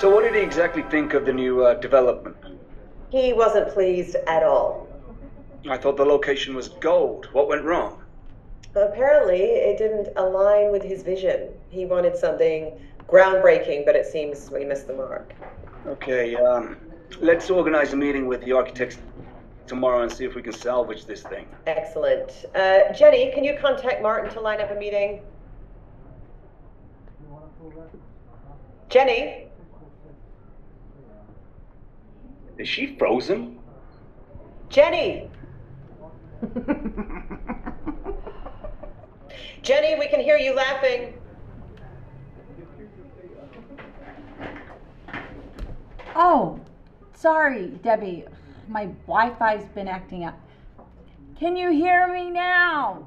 So what did he exactly think of the new uh, development? He wasn't pleased at all. I thought the location was gold. What went wrong? Apparently, it didn't align with his vision. He wanted something groundbreaking, but it seems we missed the mark. Okay, um, let's organize a meeting with the architects tomorrow and see if we can salvage this thing. Excellent. Uh, Jenny, can you contact Martin to line up a meeting? Jenny? Is she frozen? Jenny! Jenny, we can hear you laughing. Oh, sorry, Debbie. My Wi Fi's been acting up. Can you hear me now?